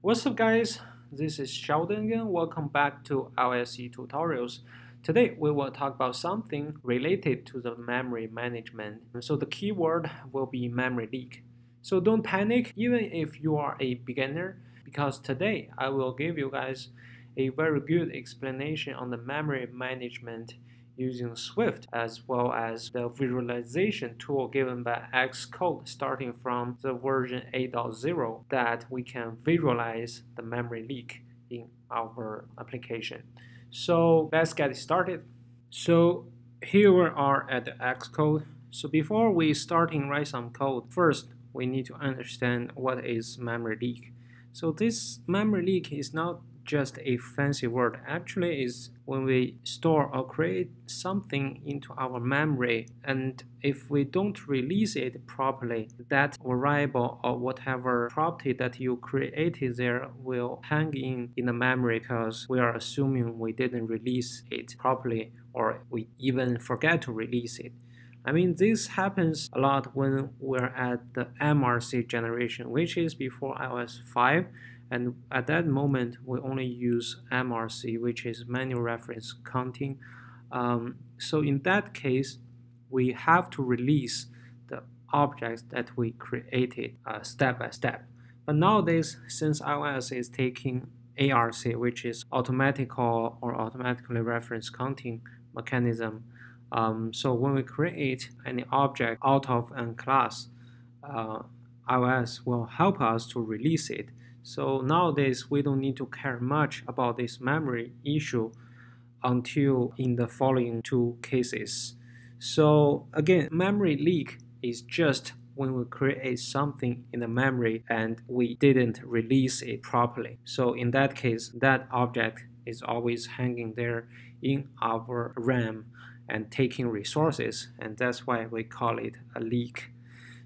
What's up guys? This is Sheldon again. Welcome back to iOS eTutorials. Today we will talk about something related to the memory management. So the keyword will be memory leak. So don't panic even if you are a beginner because today I will give you guys a very good explanation on the memory management using Swift as well as the visualization tool given by Xcode starting from the version 8.0 that we can visualize the memory leak in our application. So let's get started. So here we are at the Xcode. So before we starting write some code, first we need to understand what is memory leak. So this memory leak is not just a fancy word. Actually, is when we store or create something into our memory, and if we don't release it properly, that variable or whatever property that you created there will hang in in the memory because we are assuming we didn't release it properly or we even forget to release it. I mean, this happens a lot when we're at the MRC generation, which is before iOS 5 and at that moment we only use MRC which is manual reference counting. Um, so in that case we have to release the objects that we created uh, step by step. But nowadays since iOS is taking ARC which is automatical or automatically reference counting mechanism um, so when we create any object out of a class uh, iOS will help us to release it so nowadays we don't need to care much about this memory issue until in the following two cases. So again, memory leak is just when we create something in the memory and we didn't release it properly. So in that case, that object is always hanging there in our RAM and taking resources and that's why we call it a leak.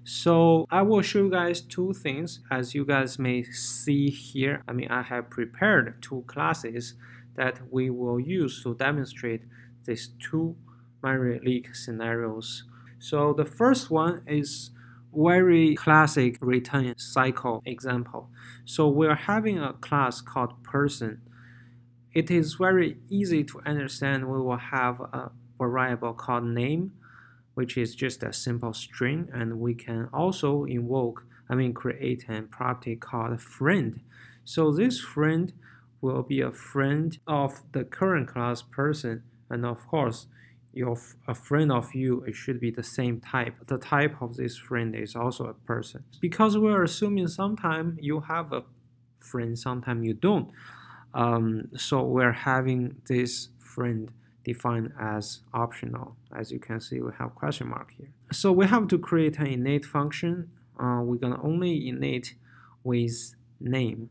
So I will show you guys two things as you guys may see here. I mean, I have prepared two classes that we will use to demonstrate these two memory leak scenarios. So the first one is very classic retain cycle example. So we're having a class called person. It is very easy to understand we will have a variable called name which is just a simple string and we can also invoke I mean create a property called friend. So this friend will be a friend of the current class person and of course your a friend of you it should be the same type. The type of this friend is also a person. Because we're assuming sometime you have a friend sometime you don't. Um, so we're having this friend defined as optional. As you can see, we have question mark here. So we have to create an init function. Uh, we're gonna only init with name.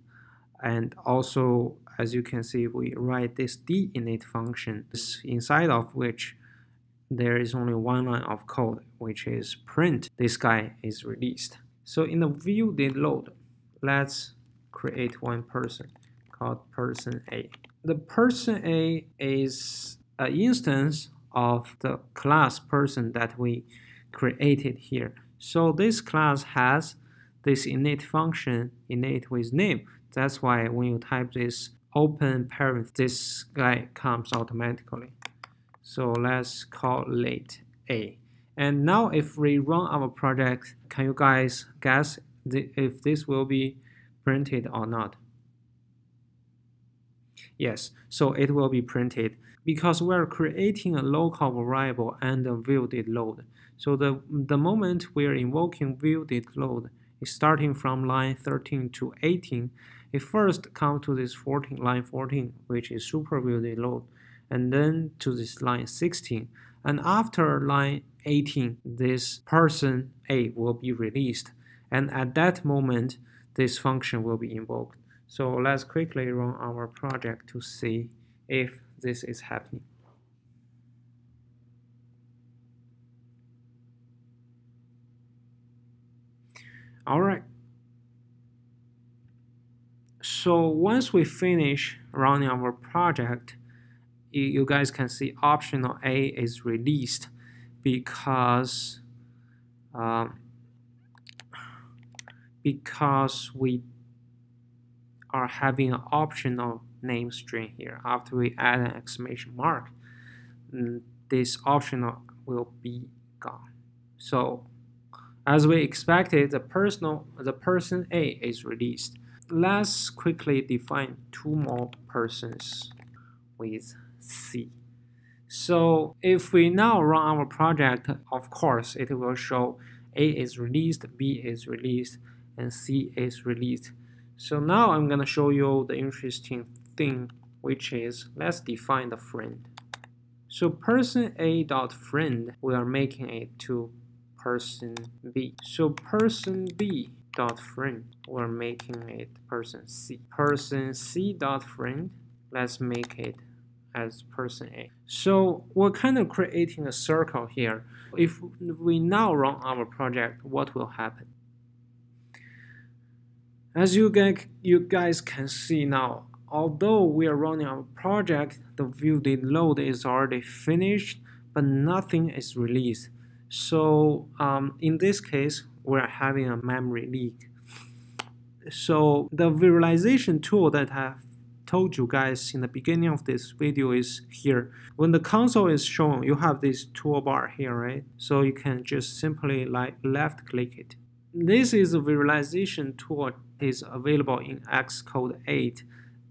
And also, as you can see, we write this deinit function, inside of which there is only one line of code, which is print this guy is released. So in the view did load, let's create one person called person A. The person A is an instance of the class person that we created here. So this class has this init function, init with name. That's why when you type this open parent, this guy comes automatically. So let's call it A. And now if we run our project, can you guys guess if this will be printed or not? Yes, so it will be printed because we're creating a local variable and a view did load. So the, the moment we're invoking view did load starting from line 13 to 18. It first comes to this 14, line 14, which is super view did load, and then to this line 16. And after line 18, this person A will be released. And at that moment, this function will be invoked. So let's quickly run our project to see if this is happening. All right. So once we finish running our project, you guys can see optional A is released because um, because we are having an optional name string here. After we add an exclamation mark, mm, this optional will be gone. So as we expected, the personal the person A is released. Let's quickly define two more persons with C. So if we now run our project, of course, it will show A is released, B is released, and C is released. So now I'm going to show you the interesting thing, which is let's define the friend. So person A dot friend, we are making it to person B. So person B dot friend, we're making it person C. Person C dot friend, let's make it as person A. So we're kind of creating a circle here. If we now run our project, what will happen? As you guys, you guys can see now, although we are running our project, the view did load is already finished, but nothing is released. So um, in this case, we're having a memory leak. So the visualization tool that I've told you guys in the beginning of this video is here. When the console is shown, you have this toolbar here, right? So you can just simply like left click it. This is a visualization tool is available in Xcode 8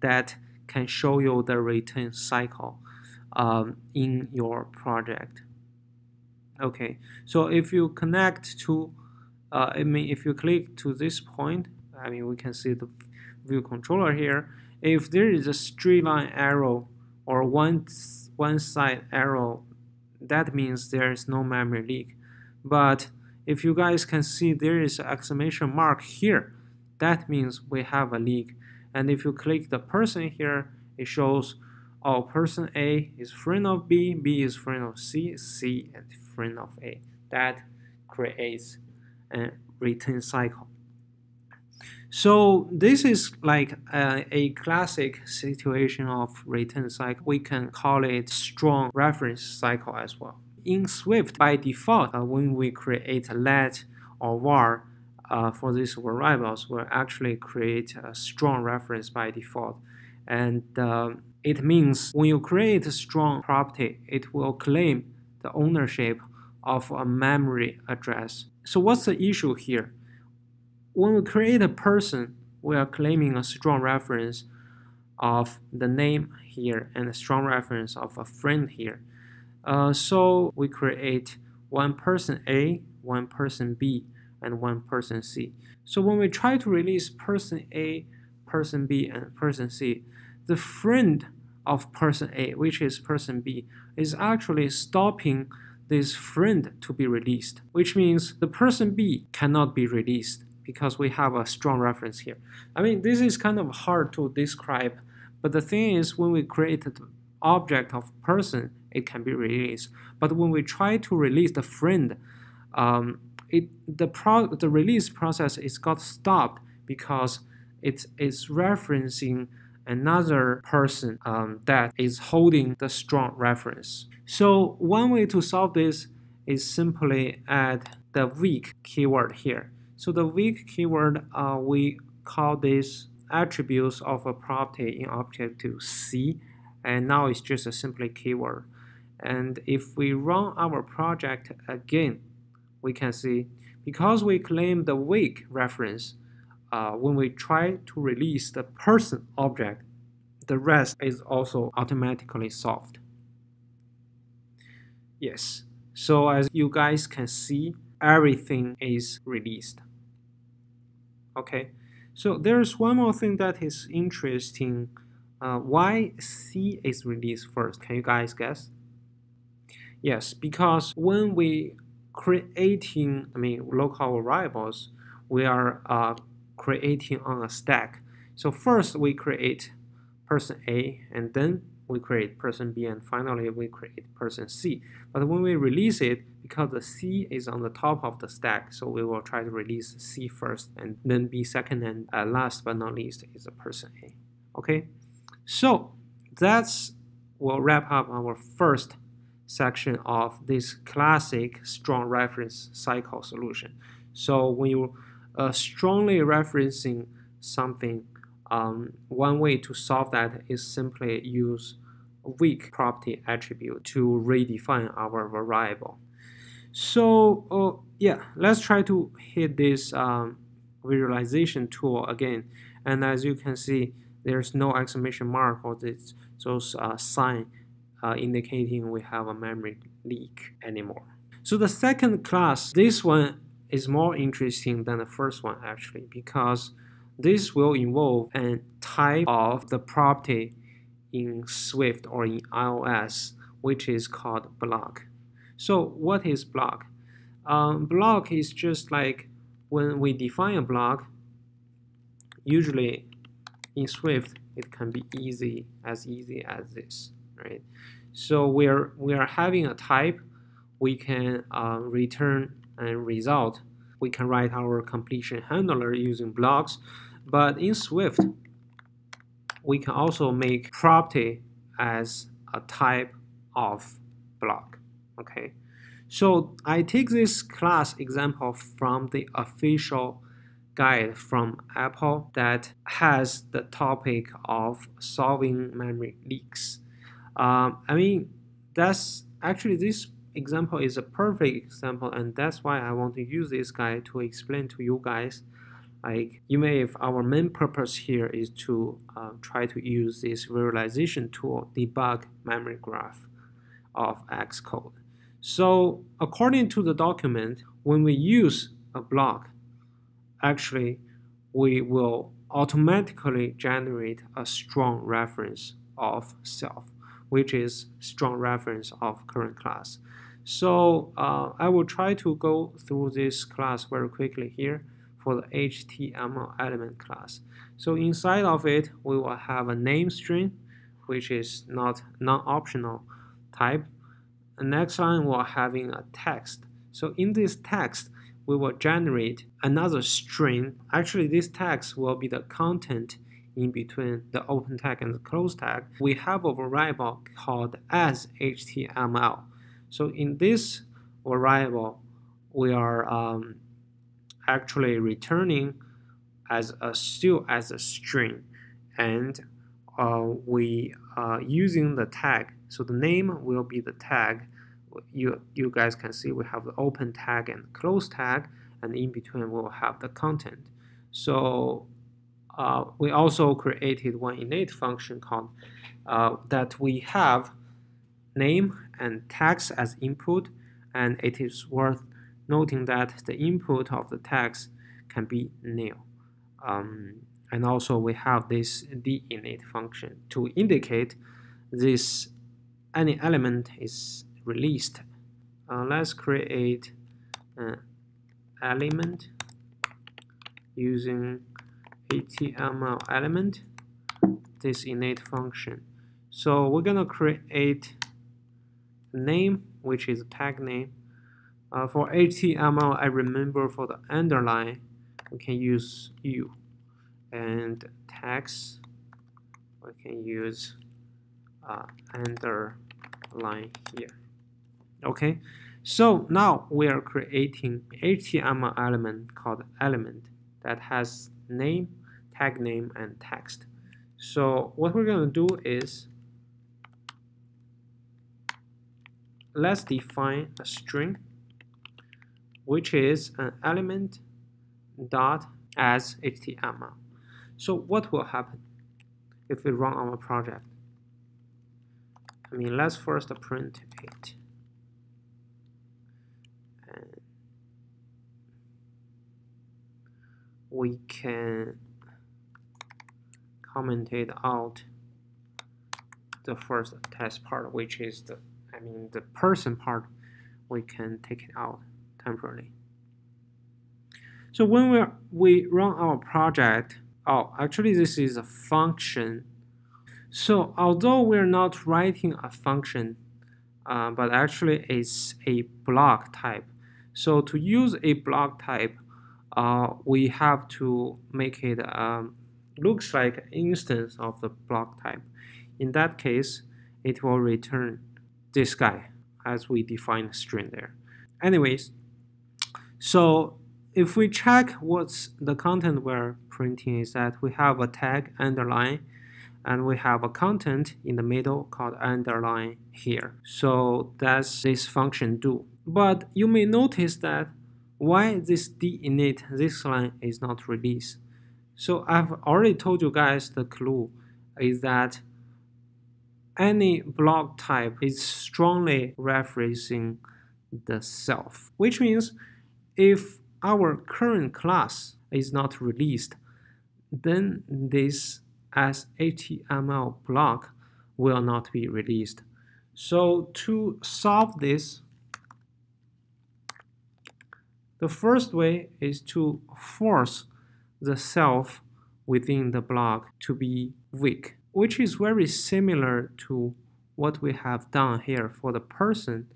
that can show you the retain cycle um, in your project. Okay, so if you connect to, uh, I mean, if you click to this point, I mean, we can see the view controller here if there is a straight line arrow or one, one side arrow, that means there is no memory leak. But if you guys can see there is an exclamation mark here, that means we have a leak. And if you click the person here, it shows, oh, person A is friend of B, B is friend of C, C and friend of A. That creates a retain cycle. So this is like a, a, classic situation of retain cycle. We can call it strong reference cycle as well. In Swift, by default, uh, when we create a let or var uh, for these variables, we'll actually create a strong reference by default. And uh, it means when you create a strong property, it will claim the ownership of a memory address. So what's the issue here? when we create a person, we are claiming a strong reference of the name here and a strong reference of a friend here. Uh, so we create one person A, one person B, and one person C. So when we try to release person A, person B, and person C, the friend of person A, which is person B, is actually stopping this friend to be released, which means the person B cannot be released because we have a strong reference here. I mean, this is kind of hard to describe, but the thing is when we create the object of person, it can be released. But when we try to release the friend, um, it the pro the release process is got stopped because it is referencing another person um, that is holding the strong reference. So one way to solve this is simply add the weak keyword here. So the weak keyword, uh, we call this attributes of a property in Objective C, and now it's just a simply keyword. And if we run our project again, we can see because we claim the weak reference, uh, when we try to release the person object, the rest is also automatically solved. Yes, so as you guys can see, everything is released. Okay, so there's one more thing that is interesting. Uh, why C is released first? Can you guys guess? Yes, because when we creating, I mean, local variables, we are uh, creating on a stack. So first we create person A, and then we create person B, and finally we create person C. But when we release it, because the C is on the top of the stack, so we will try to release C first, and then B second, and uh, last but not least is the person A. Okay, so that's will wrap up our first section of this classic strong reference cycle solution. So when you uh, strongly referencing something, um, one way to solve that is simply use weak property attribute to redefine our variable. So uh, yeah, let's try to hit this um, visualization tool again. And as you can see, there's no exclamation mark or this, those uh, sign uh, indicating we have a memory leak anymore. So the second class, this one is more interesting than the first one actually because this will involve a type of the property in Swift or in iOS which is called block. So what is block? Um, block is just like when we define a block, usually in Swift it can be easy as easy as this, right? So we're we are having a type, we can uh, return a result. We can write our completion handler using blocks, but in Swift we can also make property as a type of block. Okay, so I take this class example from the official guide from Apple that has the topic of solving memory leaks. Um, I mean, that's actually this example is a perfect example, and that's why I want to use this guy to explain to you guys. Like, you may, if our main purpose here is to uh, try to use this visualization tool debug memory graph of Xcode. So, according to the document, when we use a block, actually, we will automatically generate a strong reference of self which is strong reference of current class. So uh, I will try to go through this class very quickly here for the HTML element class. So inside of it, we will have a name string, which is not non-optional type. The next line we're having a text. So in this text, we will generate another string. Actually, this text will be the content in between the open tag and the close tag, we have a variable called as HTML. So in this variable, we are um, actually returning as a still as a string, and uh, we are uh, using the tag. So the name will be the tag. You you guys can see we have the open tag and close tag, and in between we'll have the content. So uh, we also created one init function called uh, that we have name and text as input and it is worth noting that the input of the text can be nil. Um, and also we have this init function. To indicate this any element is released. Uh, let's create an element using HTML element, this init function. So we're gonna create name, which is tag name. Uh, for HTML, I remember for the underline, we can use U. And text, we can use uh, underline here. Okay, so now we are creating HTML element called element that has name tag name and text. So what we're going to do is let's define a string which is an element dot as HTML. So what will happen if we run our project? I mean, let's first print it. And we can commented out the first test part, which is the, I mean, the person part, we can take it out temporarily. So when we we run our project, oh, actually this is a function. So although we're not writing a function, uh, but actually it's a block type. So to use a block type, uh, we have to make it um, looks like an instance of the block type. In that case, it will return this guy as we define the string there. Anyways, so if we check what's the content we're printing is that we have a tag underline and we have a content in the middle called underline here. So that's this function do. But you may notice that why this d deinit, this line is not released. So I've already told you guys the clue is that any block type is strongly referencing the self, which means if our current class is not released, then this as HTML block will not be released. So to solve this, the first way is to force the self within the block to be weak, which is very similar to what we have done here for the person.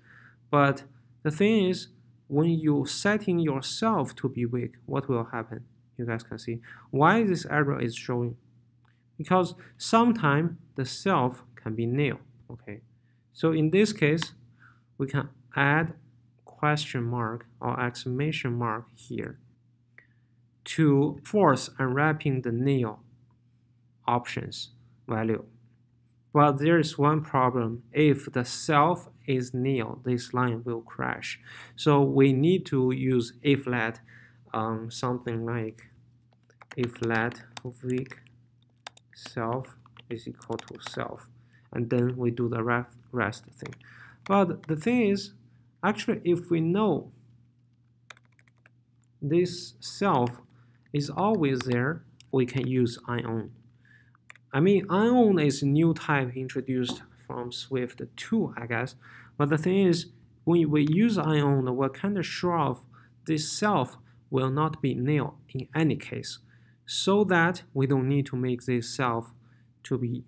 But the thing is, when you setting yourself to be weak, what will happen? You guys can see why this error is showing because sometimes the self can be nil. Okay, so in this case, we can add question mark or exclamation mark here to force unwrapping the nil options value. But there is one problem. If the self is nil, this line will crash. So we need to use if let um, something like if let weak self is equal to self and then we do the rest thing but the thing is actually if we know this self is always there. We can use unowned. I mean unowned is new type introduced from Swift 2 I guess. But the thing is when we use unowned we're kind of sure of this self will not be nil in any case. So that we don't need to make this self to be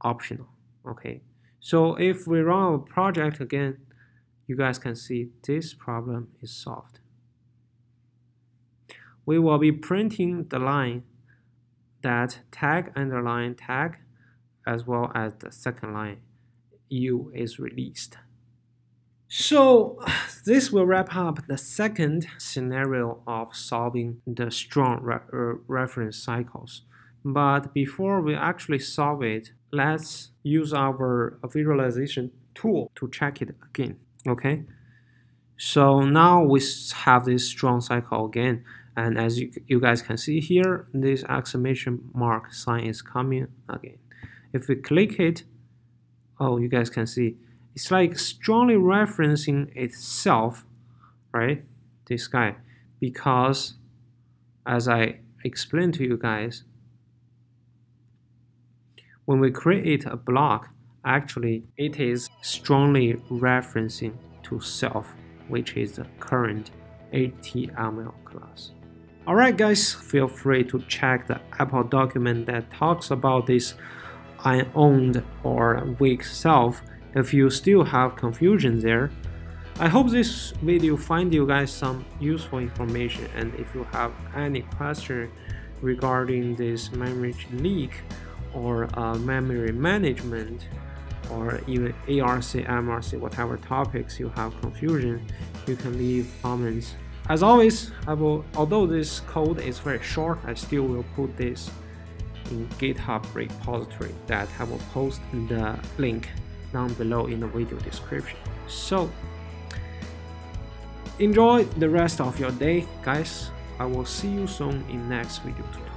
optional okay? So if we run our project again you guys can see this problem is solved we will be printing the line that tag underline tag as well as the second line u is released so this will wrap up the second scenario of solving the strong re uh, reference cycles. But before we actually solve it, let's use our visualization tool to check it again, okay? So now we have this strong cycle again. And as you, you guys can see here, this exclamation mark sign is coming again. If we click it, oh, you guys can see it's like strongly referencing itself, right? This guy, because as I explained to you guys, when we create a block, actually it is strongly referencing to self, which is the current HTML class. Alright guys, feel free to check the Apple document that talks about this unowned or weak self if you still have confusion there. I hope this video find you guys some useful information and if you have any question regarding this memory leak or uh, memory management or even ARC, MRC, whatever topics you have confusion, you can leave comments. As always, I will, although this code is very short, I still will put this in GitHub repository that I will post the link down below in the video description. So enjoy the rest of your day guys. I will see you soon in next video tutorial.